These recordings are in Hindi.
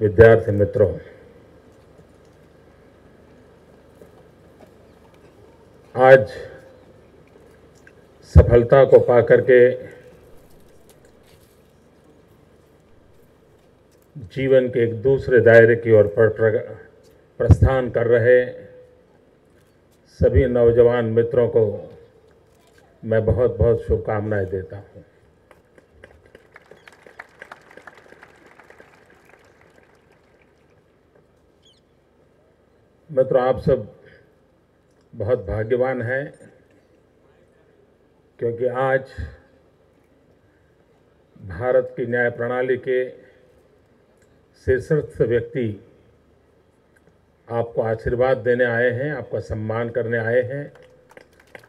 विद्यार्थी मित्रों, आज सफलता को पाकर के जीवन के एक दूसरे दायरे की ओर पर प्रस्थान कर रहे सभी नौजवान मित्रों को मैं बहुत बहुत शुभकामनाएँ देता हूँ। मित्रों, आप सब बहुत भाग्यवान हैं, क्योंकि आज भारत की न्याय प्रणाली के शीर्षस्थ व्यक्ति आपको आशीर्वाद देने आए हैं, आपका सम्मान करने आए हैं,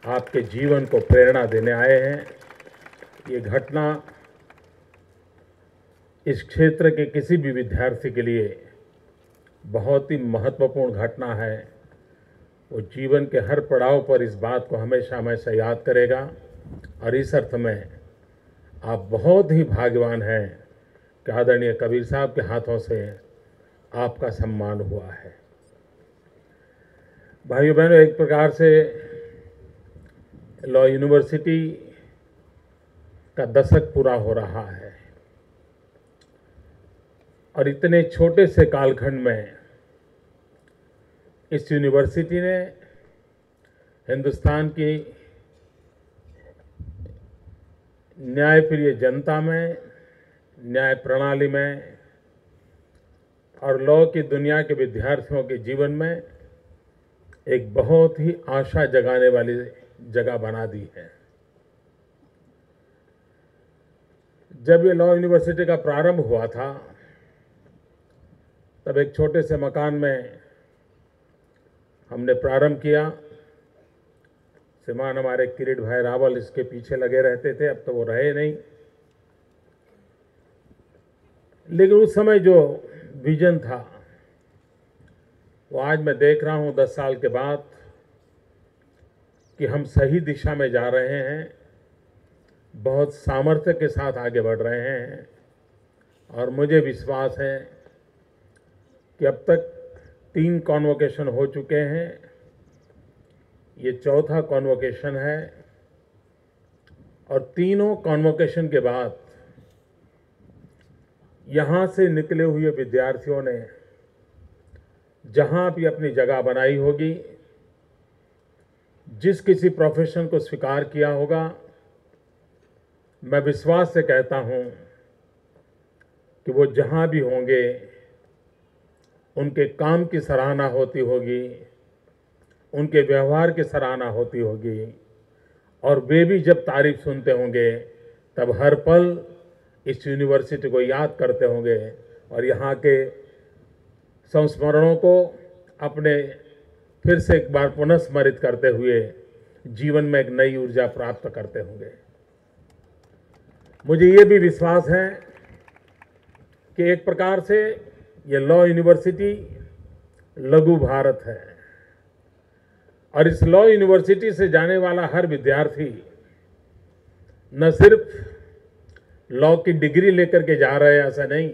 आपके जीवन को प्रेरणा देने आए हैं। ये घटना इस क्षेत्र के किसी भी विद्यार्थी के लिए बहुत ही महत्वपूर्ण घटना है। वो जीवन के हर पड़ाव पर इस बात को हमेशा हमेशा याद करेगा और इस अर्थ में आप बहुत ही भाग्यवान हैं कि आदरणीय कबीर साहब के हाथों से आपका सम्मान हुआ है। भाइयों बहनों, एक प्रकार से लॉ यूनिवर्सिटी का दशक पूरा हो रहा है। और इतने छोटे से कालखंड में इस यूनिवर्सिटी ने हिंदुस्तान की न्यायप्रिय जनता में, न्याय प्रणाली में और लॉ की दुनिया के विद्यार्थियों के जीवन में एक बहुत ही आशा जगाने वाली जगह बना दी है। जब ये लॉ यूनिवर्सिटी का प्रारंभ हुआ था तब एक छोटे से मकान में हमने प्रारंभ किया। श्रीमान हमारे किरीट भाई रावल इसके पीछे लगे रहते थे, अब तो वो रहे नहीं। लेकिन उस समय जो विजन था, वो आज मैं देख रहा हूँ दस साल के बाद कि हम सही दिशा में जा रहे हैं, बहुत सामर्थ्य के साथ आगे बढ़ रहे हैं और मुझे विश्वास है कि अब तक तीन कॉन्वोकेशन हो चुके हैं। ये चौथा कॉन्वोकेशन है और तीनों कॉन्वोकेशन के बाद यहाँ से निकले हुए विद्यार्थियों ने जहाँ भी अपनी जगह बनाई होगी, जिस किसी प्रोफेशन को स्वीकार किया होगा, मैं विश्वास से कहता हूँ कि वो जहाँ भी होंगे उनके काम की सराहना होती होगी, उनके व्यवहार की सराहना होती होगी। और वे भी जब तारीफ़ सुनते होंगे, तब हर पल इस यूनिवर्सिटी को याद करते होंगे और यहाँ के संस्मरणों को अपने फिर से एक बार पुनः स्मरित करते हुए जीवन में एक नई ऊर्जा प्राप्त करते होंगे। मुझे ये भी विश्वास है कि एक प्रकार से ये लॉ यूनिवर्सिटी लघु भारत है। और इस लॉ यूनिवर्सिटी से जाने वाला हर विद्यार्थी न सिर्फ़ लॉ की डिग्री लेकर के जा रहे हैं, ऐसा नहीं।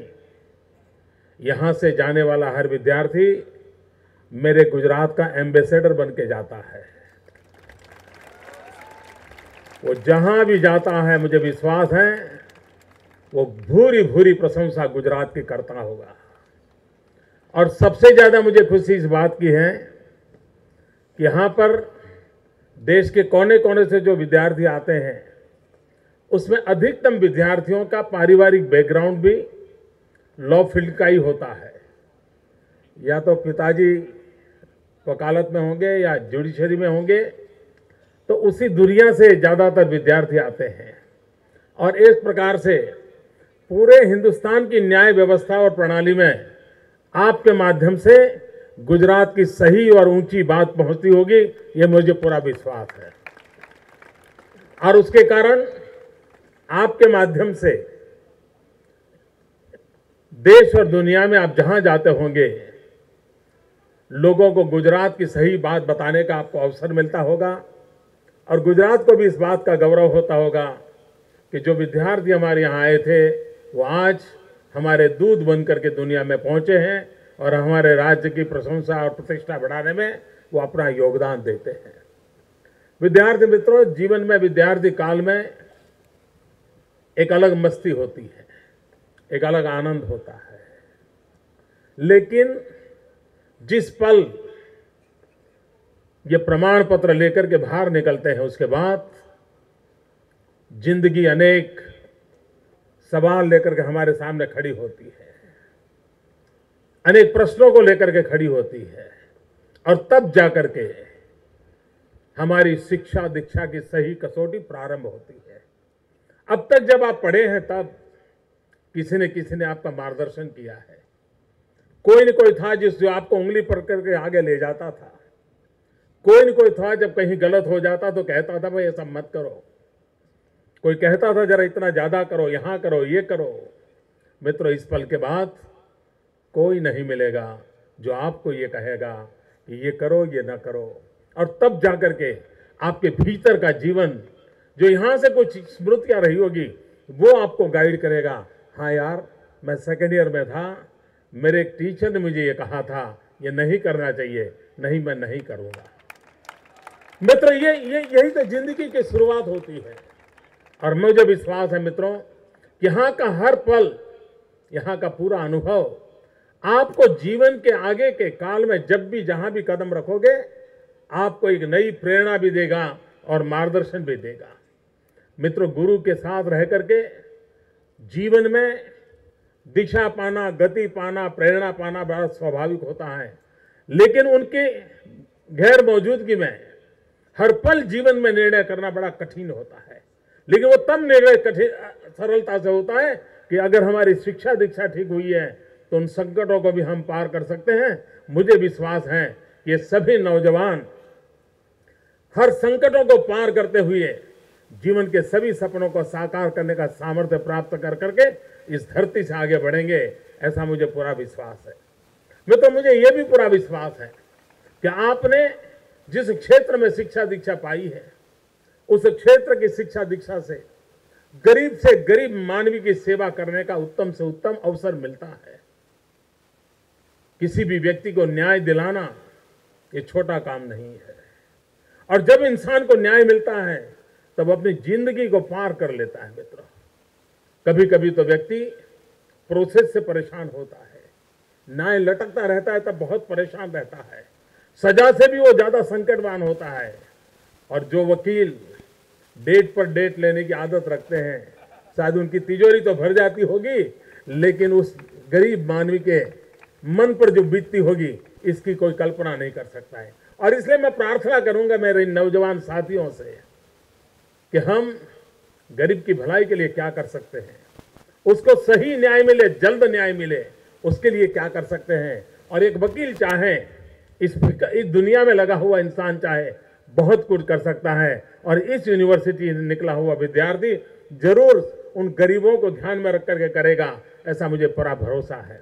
यहाँ से जाने वाला हर विद्यार्थी मेरे गुजरात का एम्बेसडर बन के जाता है। वो जहाँ भी जाता है, मुझे विश्वास है, वो भूरी भूरी प्रशंसा गुजरात की करता होगा। और सबसे ज़्यादा मुझे खुशी इस बात की है कि यहाँ पर देश के कोने कोने से जो विद्यार्थी आते हैं, उसमें अधिकतम विद्यार्थियों का पारिवारिक बैकग्राउंड भी लॉ फ़ील्ड का ही होता है। या तो पिताजी वकालत में होंगे या जुडिशरी में होंगे तो उसी दुनिया से ज़्यादातर विद्यार्थी आते हैं। और इस प्रकार से पूरे हिंदुस्तान की न्याय व्यवस्था और प्रणाली में आपके माध्यम से गुजरात की सही और ऊँची बात पहुँचती होगी, ये मुझे पूरा विश्वास है। और उसके कारण आपके माध्यम से देश और दुनिया में आप जहाँ जाते होंगे, लोगों को गुजरात की सही बात बताने का आपको अवसर मिलता होगा, और गुजरात को भी इस बात का गौरव होता होगा कि जो विद्यार्थी हमारे यहाँ आए थे, वो आज हमारे दूध बन करके दुनिया में पहुँचे हैं और हमारे राज्य की प्रशंसा और प्रतिष्ठा बढ़ाने में वो अपना योगदान देते हैं। विद्यार्थी मित्रों, जीवन में विद्यार्थी काल में एक अलग मस्ती होती है, एक अलग आनंद होता है। लेकिन जिस पल ये प्रमाण पत्र लेकर के बाहर निकलते हैं, उसके बाद ज़िंदगी अनेक सवाल लेकर के हमारे सामने खड़ी होती है। अनेक प्रश्नों को लेकर के खड़ी होती है। और तब जाकर के हमारी शिक्षा दीक्षा की सही कसौटी प्रारंभ होती है। अब तक जब आप पढ़े हैं, तब किसी ने किसी ने आपका मार्गदर्शन किया है। कोई न कोई था जिस जो आपको उंगली पकड़ करके आगे ले जाता था। कोई न कोई था जब कहीं गलत हो जाता तो कहता था, भाई, ऐसा मत करो। कोई कहता था, जरा इतना ज़्यादा करो, यहाँ करो, ये करो। मित्रों, इस पल के बाद कोई नहीं मिलेगा जो आपको ये कहेगा कि ये करो, ये ना करो। और तब जाकर के आपके भीतर का जीवन, जो यहाँ से कुछ स्मृतियाँ रही होगी, वो आपको गाइड करेगा। हाँ यार, मैं सेकेंड ईयर में था, मेरे एक टीचर ने मुझे ये कहा था, ये नहीं करना चाहिए, नहीं मैं नहीं करूँगा। मित्र, ये ये, यही तो ज़िंदगी की शुरुआत होती है। और मुझे विश्वास है मित्रों, यहाँ का हर पल, यहाँ का पूरा अनुभव, आपको जीवन के आगे के काल में जब भी जहाँ भी कदम रखोगे, आपको एक नई प्रेरणा भी देगा और मार्गदर्शन भी देगा। मित्रों, गुरु के साथ रह करके जीवन में दिशा पाना, गति पाना, प्रेरणा पाना बड़ा स्वाभाविक होता है। लेकिन उनके गैर मौजूदगी में हर पल जीवन में निर्णय करना बड़ा कठिन होता है। लेकिन वो तब निर्णय कठिन सरलता से होता है कि अगर हमारी शिक्षा दीक्षा ठीक हुई है तो उन संकटों को भी हम पार कर सकते हैं। मुझे विश्वास है कि सभी नौजवान हर संकटों को पार करते हुए जीवन के सभी सपनों को साकार करने का सामर्थ्य प्राप्त कर करके इस धरती से आगे बढ़ेंगे, ऐसा मुझे पूरा विश्वास है। मैं तो मुझे यह भी पूरा विश्वास है कि आपने जिस क्षेत्र में शिक्षा दीक्षा पाई है उस क्षेत्र की शिक्षा दीक्षा से, गरीब से गरीब मानवी की सेवा करने का उत्तम से उत्तम अवसर मिलता है। किसी भी व्यक्ति को न्याय दिलाना ये छोटा काम नहीं है। और जब इंसान को न्याय मिलता है, तब अपनी ज़िंदगी को पार कर लेता है मित्र। कभी कभी तो व्यक्ति प्रोसेस से परेशान होता है। न्याय लटकता रहता है, तब बहुत परेशान रहता है। सजा से भी वो ज़्यादा संकटवान होता है। और जो वकील डेट पर डेट लेने की आदत रखते हैं। शायद उनकी तिजोरी तो भर जाती होगी, लेकिन उस गरीब मानवी के मन पर जो बीतती होगी, इसकी कोई कल्पना नहीं कर सकता है। और इसलिए मैं प्रार्थना करूँगा मेरे इन नौजवान साथियों से कि हम गरीब की भलाई के लिए क्या कर सकते हैं। उसको सही न्याय मिले, जल्द न्याय मिले, उसके लिए क्या कर सकते हैं। और एक वकील चाहे, इस इस दुनिया में लगा हुआ इंसान चाहे बहुत कुछ कर सकता है। और इस यूनिवर्सिटी से निकला हुआ विद्यार्थी ज़रूर उन गरीबों को ध्यान में रख करके करेगा, ऐसा मुझे पूरा भरोसा है।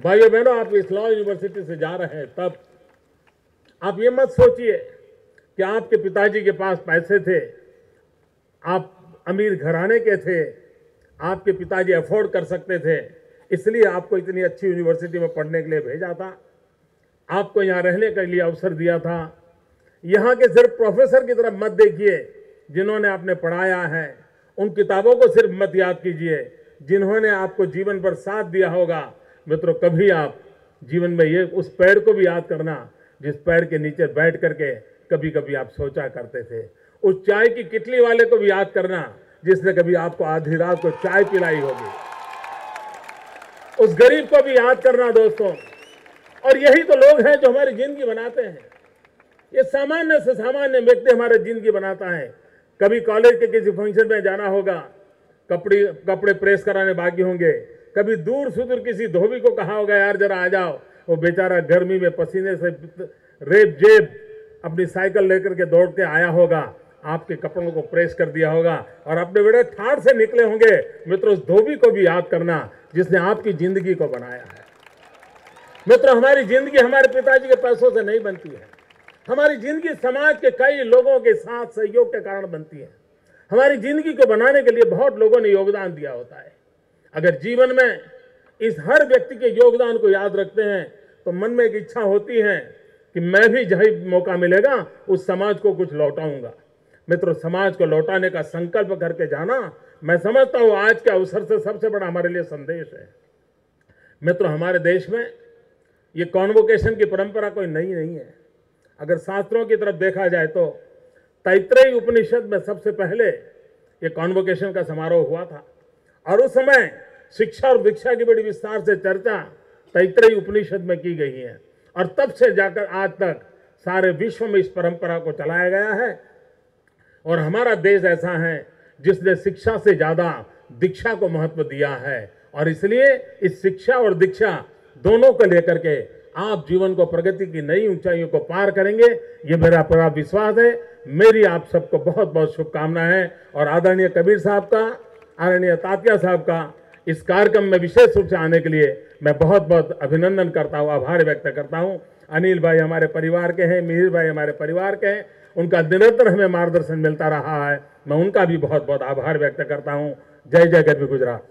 भाइयों बहनों, आप इस लॉ यूनिवर्सिटी से जा रहे हैं तब आप ये मत सोचिए कि आपके पिताजी के पास पैसे थे, आप अमीर घराने के थे, आपके पिताजी अफोर्ड कर सकते थे, इसलिए आपको इतनी अच्छी यूनिवर्सिटी में पढ़ने के लिए भेजा था, आपको यहाँ रहने के लिए अवसर दिया था यहाँ के सिर्फ़ प्रोफेसर की तरफ़ मत देखिए, जिन्होंने आपने पढ़ाया है। उन किताबों को सिर्फ़ मत याद कीजिए, जिन्होंने आपको जीवन पर साथ दिया होगा। मित्रों, कभी आप जीवन में ये, उस पेड़ को भी याद करना, जिस पेड़ के नीचे बैठ करके कभी कभी आप सोचा करते थे। उस चाय की किटली वाले को भी याद करना, जिसने कभी आपको आधी रात को चाय पिलाई होगी। उस गरीब को भी याद करना, दोस्तों। और यही तो लोग हैं जो हमारी ज़िंदगी बनाते हैं। ये सामान्य से सामान्य व्यक्ति हमारे ज़िंदगी बनाता है। कभी कॉलेज के किसी फ़ंक्शन में जाना होगा, कपड़े कपड़े प्रेस कराने बाकी होंगे। कभी दूर सुदूर किसी धोबी को कहा होगा, यार जरा आ जाओ। वो बेचारा गर्मी में पसीने से रेब जेब अपनी साइकिल लेकर के दौड़ के आया होगा। आपके कपड़ों को प्रेस कर दिया होगा और अपने बेटे ठाठ से निकले होंगे। मित्रों, उस धोबी को भी याद करना, जिसने आपकी ज़िंदगी को बनाया है। मित्रों, हमारी ज़िंदगी हमारे पिताजी के पैसों से नहीं बनती है। हमारी ज़िंदगी समाज के कई लोगों के साथ सहयोग के कारण बनती है। हमारी ज़िंदगी को बनाने के लिए बहुत लोगों ने योगदान दिया होता है। अगर जीवन में इस हर व्यक्ति के योगदान को याद रखते हैं तो मन में एक इच्छा होती है कि मैं भी जहाँ मौका मिलेगा, उस समाज को कुछ लौटाऊँगा। मित्रों, समाज को लौटाने का संकल्प करके जाना, मैं समझता हूँ आज के अवसर से सबसे बड़ा हमारे लिए संदेश है। मित्रों, हमारे देश में ये कॉन्वोकेशन की परंपरा कोई नई नहीं है। अगर शास्त्रों की तरफ़ देखा जाए तो तैतरेय उपनिषद में सबसे पहले ये कॉन्वोकेशन का समारोह हुआ था। और उस समय शिक्षा और दीक्षा की बड़ी विस्तार से चर्चा तैतरेय उपनिषद में की गई है। और तब से जाकर आज तक सारे विश्व में इस परंपरा को चलाया गया है। और हमारा देश ऐसा है जिसने शिक्षा से ज़्यादा दीक्षा को महत्व दिया है। और इसलिए इस शिक्षा और दीक्षा दोनों को लेकर के आप जीवन को, प्रगति की नई ऊंचाइयों को पार करेंगे। ये मेरा पूरा विश्वास है। मेरी आप सबको बहुत बहुत शुभकामनाएँ हैं। और आदरणीय कबीर साहब का, आदरणीय तात्या साहब का, इस कार्यक्रम में विशेष रूप से आने के लिए मैं बहुत बहुत अभिनंदन करता हूँ, आभार व्यक्त करता हूँ। अनिल भाई हमारे परिवार के हैं, मिहिर भाई हमारे परिवार के हैं। उनका निरंतर हमें मार्गदर्शन मिलता रहा है। मैं उनका भी बहुत बहुत आभार व्यक्त करता हूँ। जय जय गरवी गुजरात।